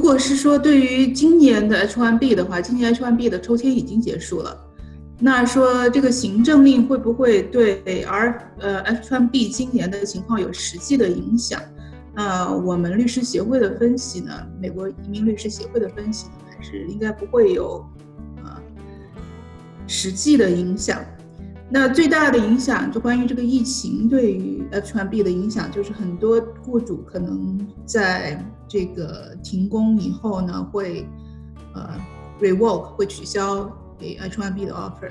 如果是说对于今年的 H1B 的话，今年 H1B 的抽签已经结束了。那说这个行政令会不会对 R 呃 H1B 今年的情况有实际的影响？那我们律师协会的分析呢，美国移民律师协会的分析呢，还是应该不会有呃实际的影响。那最大的影响就关于这个疫情对于 H1B 的影响，就是很多雇主可能在这个停工以后呢，会呃 revoke 会取消。给 H1B 的 offer，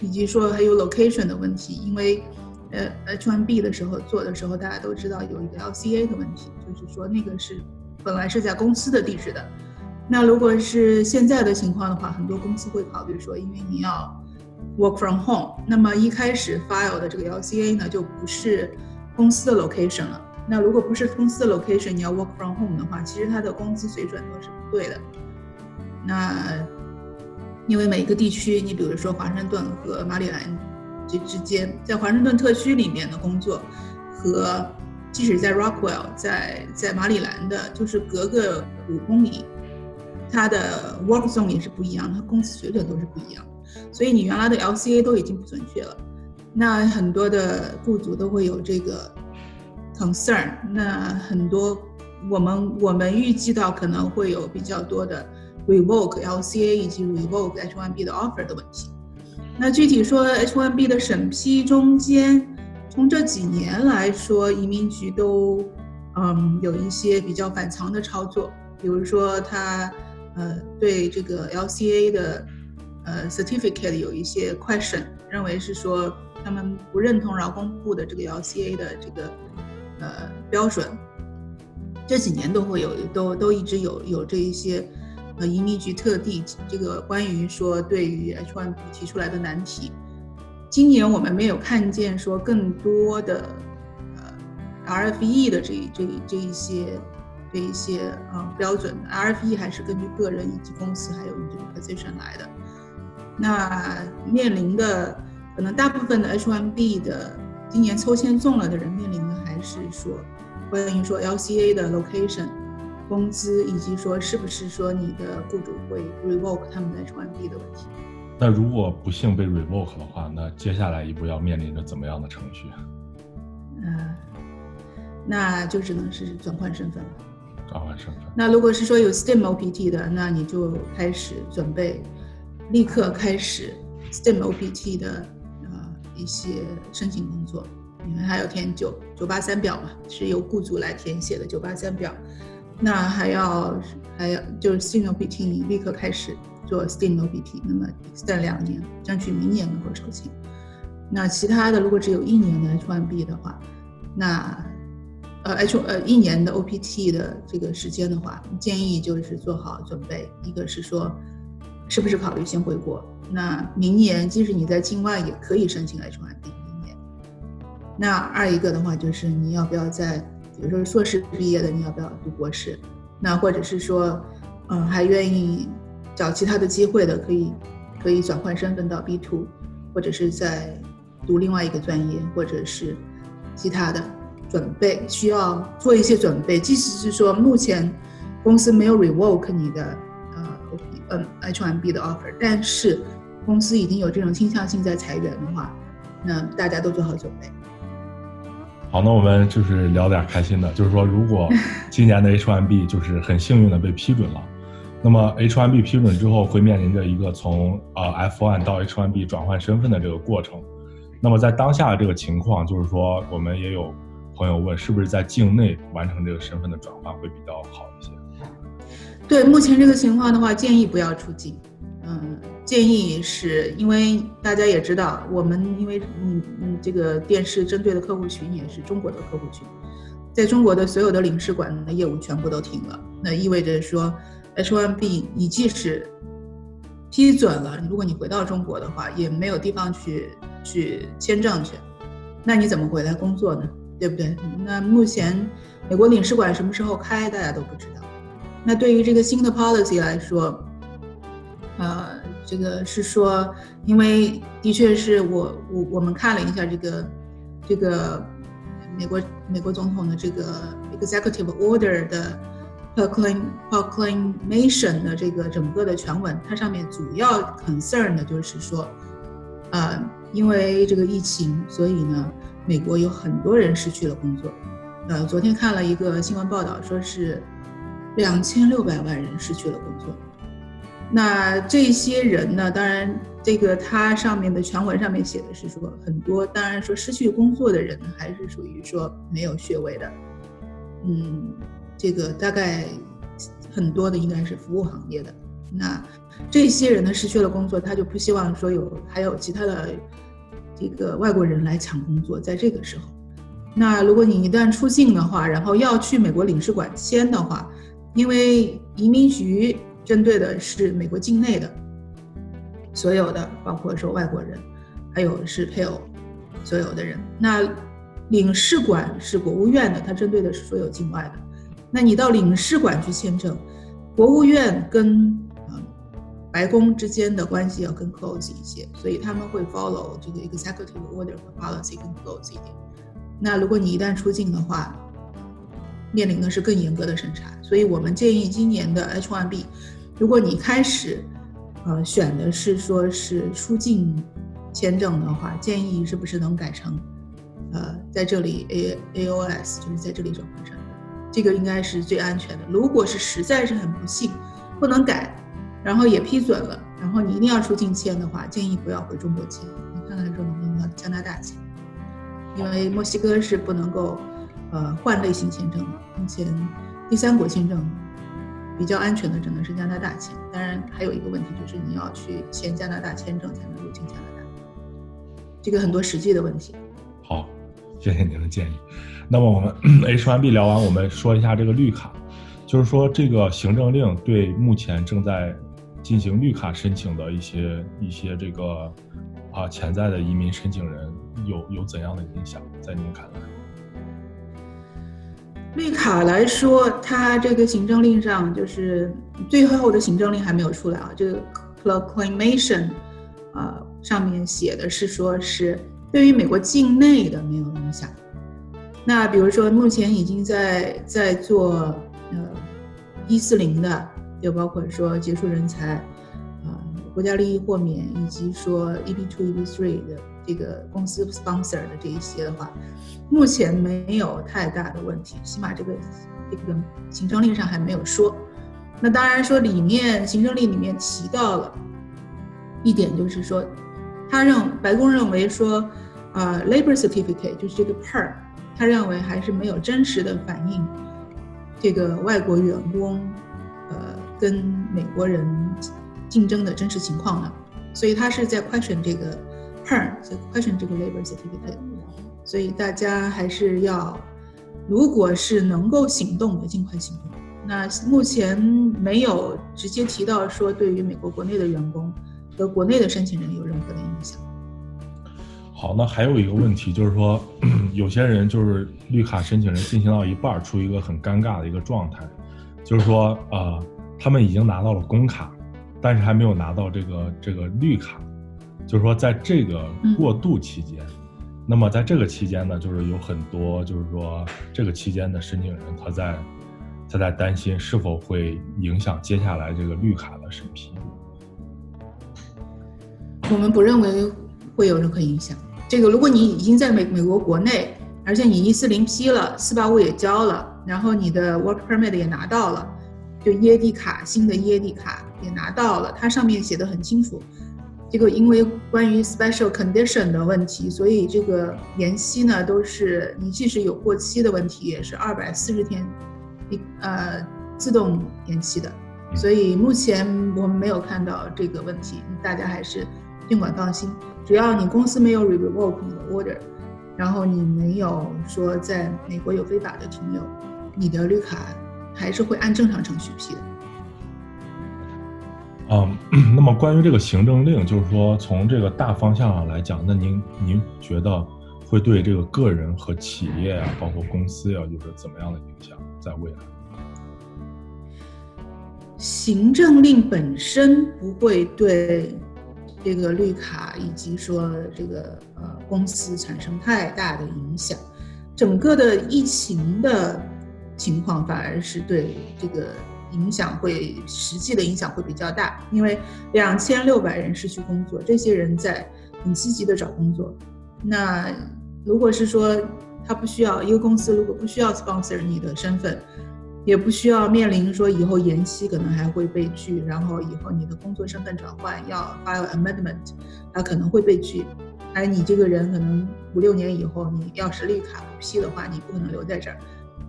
以及说还有 location 的问题，因为呃 H1B 的时候做的时候，大家都知道有一个 LCA 的问题，就是说那个是本来是在公司的地址的。那如果是现在的情况的话，很多公司会考虑说，因为你要 work from home，那么一开始 file 的这个 LCA 呢就不是公司的 location 了。那如果不是公司的 location，你要 work from home 的话，其实它的工资水准都是不对的。那因为每一个地区，你比如说华盛顿和马里兰这之间，在华盛顿特区里面的工作，和即使在 Rockwell，在在马里兰的，就是隔个五公里，它的 work zone 也是不一样，它工资水准都是不一样。所以你原来的 LCA 都已经不准确了，那很多的雇主都会有这个 concern。那很多我们我们预计到可能会有比较多的。revoke LCA 以及 revoke H1B 的 offer 的问题。那具体说 H1B 的审批中间，从这几年来说，移民局都嗯有一些比较反常的操作，比如说他呃对这个 LCA 的呃 certificate 有一些 question，认为是说他们不认同劳工部的这个 LCA 的这个呃标准。这几年都会有，都都一直有有这一些。呃，移民局特地这个关于说对于 H1B 提出来的难题，今年我们没有看见说更多的呃 RFE 的这这这一些这一些呃标准，RFE 还是根据个人以及公司还有这个 position 来的。那面临的可能大部分的 H1B 的今年抽签中了的人面临还是说关于说 LCA 的 location。工资以及说是不是说你的雇主会 revoke 他们的 H1B 的问题？那如果不幸被 revoke 的话，那接下来一步要面临着怎么样的程序？嗯，那就只能是转换身份了。转换身份。那如果是说有 STEM OPT 的，那你就开始准备，立刻开始 STEM OPT 的呃一些申请工作。你们还要填九九八三表嘛？是由雇主来填写的九八三表。那还要还要就是 STEM OPT，立刻开始做 STEM OPT，那么 extend 两年，争取明年能够抽签。那其他的如果只有一年的 H1B 的话，那呃 H 呃一年的 OPT 的这个时间的话，建议就是做好准备，一个是说是不是考虑先回国，那明年即使你在境外也可以申请 H1B。那二一个的话就是你要不要在比如说硕士毕业的，你要不要读博士？那或者是说，嗯，还愿意找其他的机会的，可以可以转换身份到 B two，或者是在读另外一个专业，或者是其他的准备，需要做一些准备。即使是说目前公司没有 revoke 你的呃嗯 H one B 的 offer，但是公司已经有这种倾向性在裁员的话，那大家都做好准备。好，那我们就是聊点开心的，就是说，如果 今年的 H1B 就是很幸运的被批准了，那么 H1B 批准之后会面临着一个从呃 F1 到 H1B 转换身份的这个过程。那么在当下的这个情况，就是说，我们也有朋友问，是不是在境内完成这个身份的转换会比较好一些？对，目前这个情况的话，建议不要出境。嗯。建议是因为大家也知道，我们因为嗯嗯这个电视针对的客户群也是中国的客户群，在中国的所有的领事馆的业务全部都停了，那意味着说 H1B 你即使批准了，如果你回到中国的话，也没有地方去去签证去，那你怎么回来工作呢？对不对？那目前美国领事馆什么时候开，大家都不知道。那对于这个新的 policy 来说，呃。这个是说，因为的确是我我我们看了一下这个这个美国美国总统的这个 executive order 的 proclaim proclamation 的这个整个的全文，它上面主要 concern 的就是说，呃，因为这个疫情，所以呢，美国有很多人失去了工作。呃，昨天看了一个新闻报道，说是两千六百万人失去了工作。那这些人呢，当然，这个它上面的全文上面写的是说很多，当然说失去工作的人，还是属于说没有学位的。嗯，这个大概很多的应该是服务行业的。那这些人呢失去了工作，他就不希望说有还有其他的这个外国人来抢工作，在这个时候。那如果你一旦出境的话，然后要去美国领事馆签的话，因为移民局针对的是美国境内的所有的，包括说外国人，还有是配偶，所有的人。那领事馆是国务院的，它针对的是所有境外的。那你到领事馆去签证，国务院跟呃白宫之间的关系要更 close 一些，所以他们会 follow 这个 executive order 和 policy 更 close 一点。那如果你一旦出境的话，面临的是更严格的审查，所以我们建议今年的 H1B，如果你开始，呃，选的是说是出境签证的话，建议是不是能改成，呃，在这里 A AOS 就是在这里转换成，这个应该是最安全的。如果是实在是很不幸，不能改，然后也批准了，然后你一定要出境签的话，建议不要回中国签，你看看说能不能到加拿大签。因为墨西哥是不能够，呃，换类型签证。目前第三国签证比较安全的，只能是加拿大签。当然，还有一个问题就是你要去签加拿大签证才能入境加拿大，这个很多实际的问题。好，谢谢您的建议。那么我们 H1B 聊完，我们说一下这个绿卡，就是说这个行政令对目前正在进行绿卡申请的一些一些这个啊潜在的移民申请人。有有怎样的影响？在您看来，绿卡来说，它这个行政令上就是最后的行政令还没有出来啊。这个 proclamation 啊上面写的是说是对于美国境内的没有影响。那比如说目前已经在在做呃一四零的，就包括说杰出人才啊国家利益豁免，以及说 EB two EB three 的。这个公司 sponsor 的这一些的话，目前没有太大的问题，起码这个这个行政令上还没有说。那当然说里面行政令里面提到了一点，就是说他认白宫认为说，呃，labor certificate 就是这个 per，他认为还是没有真实的反映这个外国员工呃跟美国人竞争的真实情况的，所以他是在 question 这个。Per 就 question 这个 labor certificate，所以大家还是要，如果是能够行动的，尽快行动。那目前没有直接提到说对于美国国内的员工和国内的申请人有任何的影响。好，那还有一个问题就是说，有些人就是绿卡申请人进行到一半，处于一个很尴尬的一个状态，就是说，呃，他们已经拿到了工卡，但是还没有拿到这个这个绿卡。就是说，在这个过渡期间，那么在这个期间呢，就是有很多，就是说这个期间的申请人，他在他在担心是否会影响接下来这个绿卡的审批。我们不认为会有任何影响。这个，如果你已经在美美国国内，而且你一四零批了，四八五也交了，然后你的 work permit 也拿到了，就 EAD 卡新的 EAD 卡也拿到了，它上面写的很清楚。这个因为关于 special condition 的问题，所以这个延期呢都是你即使有过期的问题，也是二百四十天，一呃自动延期的。所以目前我们没有看到这个问题，大家还是尽管放心。只要你公司没有 revoke 你的 order，然后你没有说在美国有非法的停留，你的绿卡还是会按正常程序批的。嗯，那么关于这个行政令，就是说从这个大方向上来讲，那您您觉得会对这个个人和企业啊，包括公司啊，有着怎么样的影响？在未来，行政令本身不会对这个绿卡以及说这个呃公司产生太大的影响，整个的疫情的情况反而是对这个影响会实际的影响会比较大，因为两千六百人失去工作，这些人在很积极的找工作。那如果是说他不需要一个公司，如果不需要 sponsor 你的身份，也不需要面临说以后延期可能还会被拒，然后以后你的工作身份转换要 file amendment，他可能会被拒。哎，你这个人可能五六年以后，你要是绿卡不批的话，你不可能留在这儿。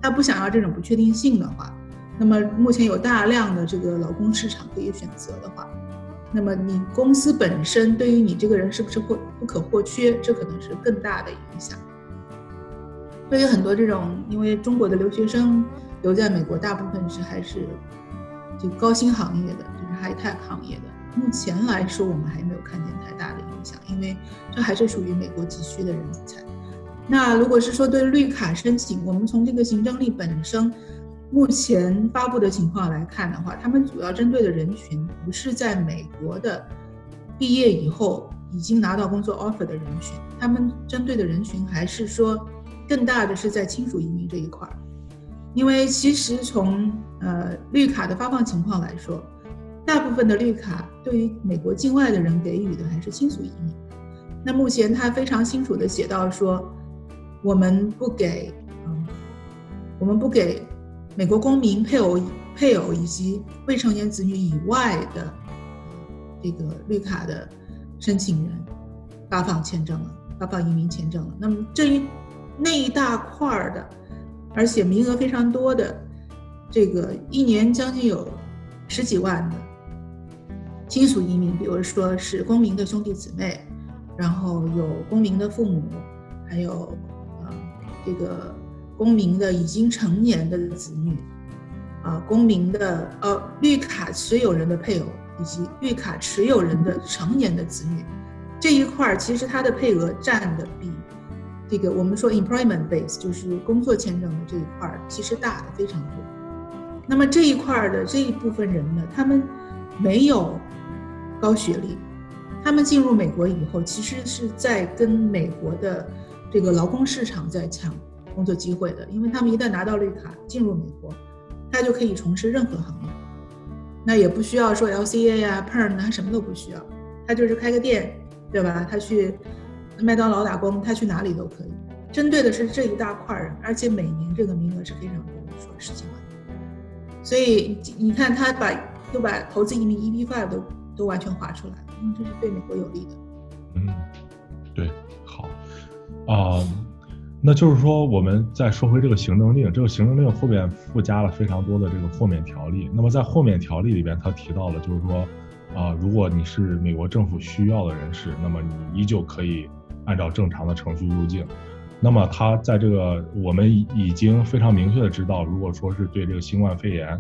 他不想要这种不确定性的话，那么目前有大量的这个劳工市场可以选择的话，那么你公司本身对于你这个人是不是或不可或缺，这可能是更大的影响。对于很多这种，因为中国的留学生留在美国，大部分是还是就高薪行业的，就是 high tech 行业的。目前来说，我们还没有看见太大的影响，因为这还是属于美国急需的人才。那如果是说对绿卡申请，我们从这个行政力本身目前发布的情况来看的话，他们主要针对的人群不是在美国的毕业以后已经拿到工作 offer 的人群，他们针对的人群还是说更大的是在亲属移民这一块儿。因为其实从呃绿卡的发放情况来说。大部分的绿卡对于美国境外的人给予的还是亲属移民。那目前他非常清楚的写到说，我们不给，嗯，我们不给美国公民、配偶、配偶以及未成年子女以外的这个绿卡的申请人发放签证了，发放移民签证了。那么这一那一大块儿的，而且名额非常多的，这个一年将近有十几万的。亲属移民，比如说是公民的兄弟姊妹，然后有公民的父母，还有啊这个公民的已经成年的子女，啊公民的呃绿卡持有人的配偶以及绿卡持有人的成年的子女，这一块儿其实它的配额占的比这个我们说 employment base 就是工作签证的这一块儿其实大的非常多。那么这一块儿的这一部分人呢，他们没有。高学历，他们进入美国以后，其实是在跟美国的这个劳工市场在抢工作机会的，因为他们一旦拿到绿卡进入美国，他就可以从事任何行业，那也不需要说 LCA 呀、Perm 他什么都不需要，他就是开个店，对吧？他去麦当劳打工，他去哪里都可以。针对的是这一大块人，而且每年这个名额是非常多的，说十几万。所以你看，他把就把投资移民 EB five 都。都完全划出来了，因为这是对美国有利的。嗯，对，好，啊，那就是说，我们再说回这个行政令，这个行政令后面附加了非常多的这个豁免条例。那么在豁免条例里边，他提到了，就是说，啊，如果你是美国政府需要的人士，那么你依旧可以按照正常的程序入境。那么他在这个，我们已经非常明确的知道，如果说是对这个新冠肺炎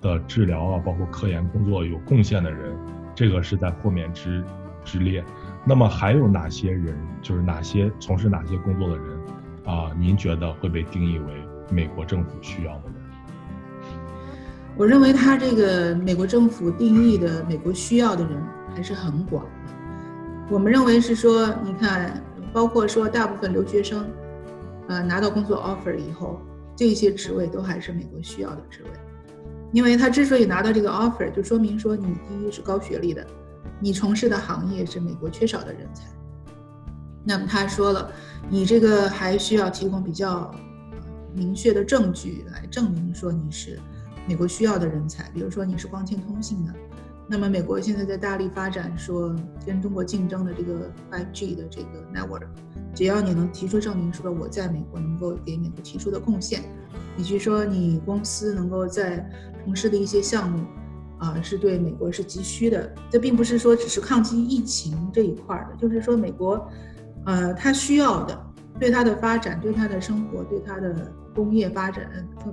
的治疗啊，包括科研工作有贡献的人。这个是在豁免之之列，那么还有哪些人，就是哪些从事哪些工作的人，啊，您觉得会被定义为美国政府需要的人？我认为他这个美国政府定义的美国需要的人还是很广的。我们认为是说，你看，包括说大部分留学生，呃，拿到工作 offer 以后，这些职位都还是美国需要的职位。因为他之所以拿到这个 offer，就说明说你第一是高学历的，你从事的行业是美国缺少的人才。那么他说了，你这个还需要提供比较明确的证据来证明说你是美国需要的人才，比如说你是光纤通信的。那么美国现在在大力发展说跟中国竞争的这个 5G 的这个 network，只要你能提出证明说我在美国能够给美国提出的贡献，以及说你公司能够在从事的一些项目，啊，是对美国是急需的。这并不是说只是抗击疫情这一块的，就是说美国，呃，他需要的，对他的发展、对他的生活、对他的工业发展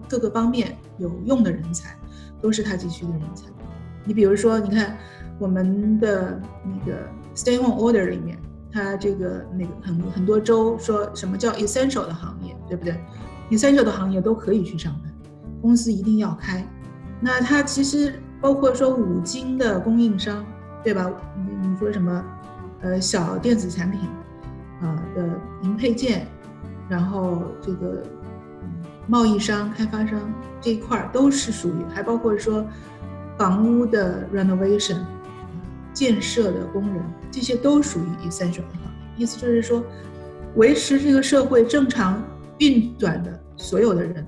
各个方面有用的人才，都是他急需的人才。你比如说，你看我们的那个 Stay Home Order 里面，它这个那个很很多州说什么叫 essential 的行业，对不对？essential 的行业都可以去上班，公司一定要开。那它其实包括说五金的供应商，对吧？你你说什么？呃，小电子产品啊的零配件，然后这个贸易商、开发商这一块儿都是属于，还包括说房屋的 renovation、建设的工人，这些都属于 essential 的行业。意思就是说，维持这个社会正常运转的所有的人，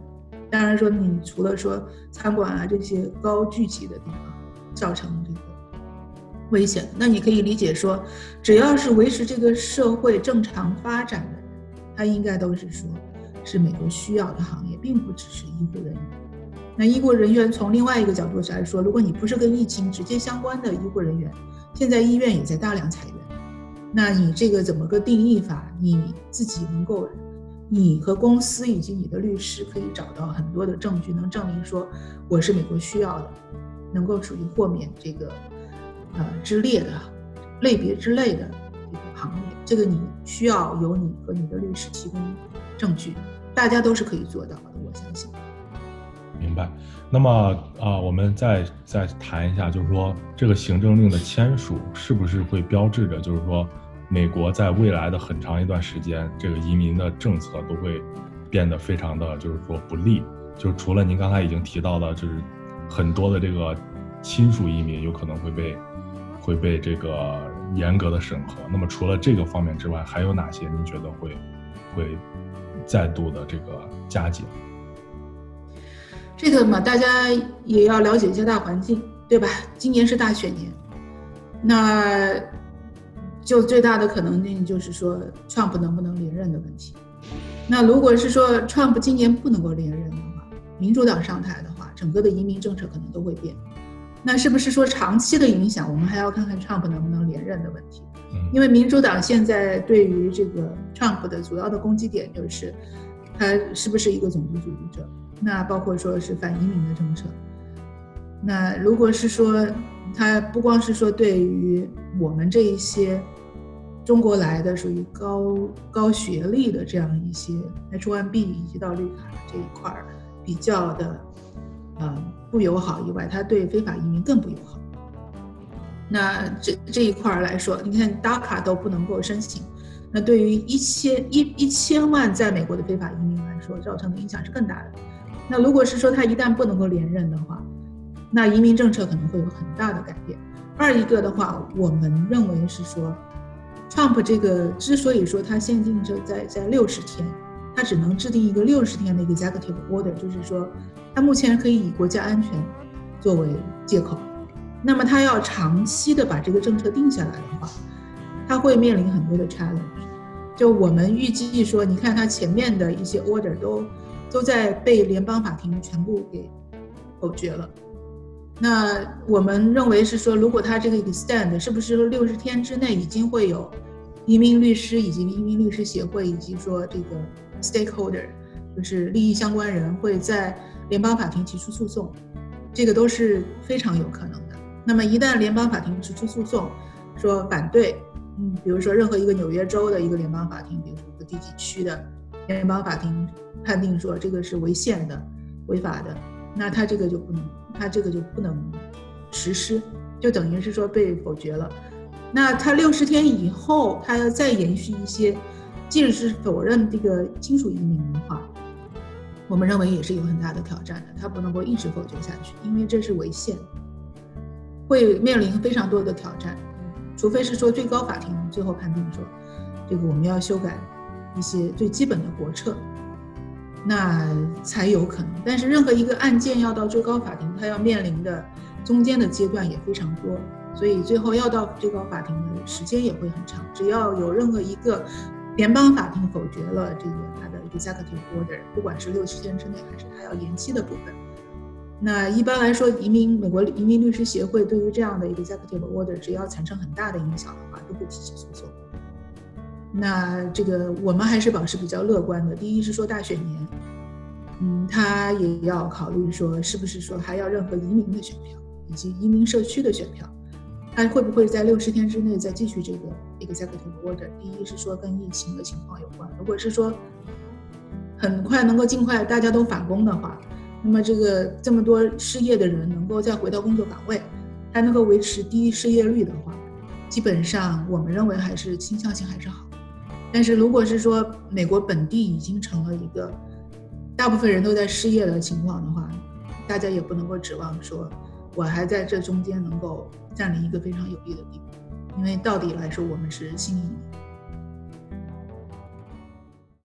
当然说你除了说餐馆啊这些高聚集的地方造成这个危险，那你可以理解说，只要是维持这个社会正常发展的人，他应该都是说。是美国需要的行业，并不只是医护人员。那医护人员从另外一个角度来说，如果你不是跟疫情直接相关的医护人员，现在医院也在大量裁员，那你这个怎么个定义法？你自己能够，你和公司以及你的律师可以找到很多的证据，能证明说我是美国需要的，能够属于豁免这个呃之列的类别之类的这个行业。这个你需要由你和你的律师提供证据。大家都是可以做到的，我相信。明白。那么啊，我们再再谈一下，就是说这个行政令的签署是不是会标志着，就是说美国在未来的很长一段时间，这个移民的政策都会变得非常的就是说不利。就是除了您刚才已经提到的，就是很多的这个亲属移民有可能会被会被这个严格的审核。那么除了这个方面之外，还有哪些您觉得会会？再度的这个加紧，这个嘛，大家也要了解一下大环境，对吧？今年是大选年，那就最大的可能性就是说，Trump 能不能连任的问题。那如果是说 Trump 今年不能够连任的话，民主党上台的话，整个的移民政策可能都会变。那是不是说长期的影响，我们还要看看 Trump 能不能连任的问题？因为民主党现在对于这个 Trump 的主要的攻击点就是，他是不是一个种族主义者？那包括说是反移民的政策。那如果是说他不光是说对于我们这一些中国来的属于高高学历的这样一些 H1B 以及到绿卡这一块儿比较的，呃不友好以外，他对非法移民更不友好。那这这一块儿来说，你看 DACA 都不能够申请，那对于一千一一千万在美国的非法移民来说，造成的影响是更大的。那如果是说他一旦不能够连任的话，那移民政策可能会有很大的改变。二一个的话，我们认为是说，Trump 这个之所以说他限定着在在六十天，他只能制定一个六十天的一个 executive order，就是说他目前可以以国家安全作为借口。那么他要长期的把这个政策定下来的话，他会面临很多的 challenge。就我们预计说，你看他前面的一些 order 都都在被联邦法庭全部给否决了。那我们认为是说，如果他这个 extend，是不是六十天之内已经会有移民律师以及移民律师协会以及说这个 stakeholder，就是利益相关人会在联邦法庭提出诉讼，这个都是非常有可能的。那么一旦联邦法庭提出诉讼，说反对，嗯，比如说任何一个纽约州的一个联邦法庭，比如说个第几区的联邦法庭判定说这个是违宪的、违法的，那他这个就不能，他这个就不能实施，就等于是说被否决了。那他六十天以后，他要再延续一些，即使是否认这个亲属移民的话，我们认为也是有很大的挑战的，他不能够一直否决下去，因为这是违宪。会面临非常多的挑战，除非是说最高法庭最后判定说，这个我们要修改一些最基本的国策，那才有可能。但是任何一个案件要到最高法庭，它要面临的中间的阶段也非常多，所以最后要到最高法庭的时间也会很长。只要有任何一个联邦法庭否决了这个他的 executive order，不管是六七天之内还是他要延期的部分。那一般来说，移民美国移民律师协会对于这样的 executive order，只要产生很大的影响的话，都会提起诉讼。那这个我们还是保持比较乐观的。第一是说大选年，嗯，他也要考虑说是不是说还要任何移民的选票以及移民社区的选票，他会不会在六十天之内再继续这个 executive order？第一是说跟疫情的情况有关，如果是说很快能够尽快大家都返工的话。那么这个这么多失业的人能够再回到工作岗位，还能够维持低失业率的话，基本上我们认为还是倾向性还是好。但是如果是说美国本地已经成了一个大部分人都在失业的情况的话，大家也不能够指望说我还在这中间能够占领一个非常有利的地位，因为到底来说我们是新移民。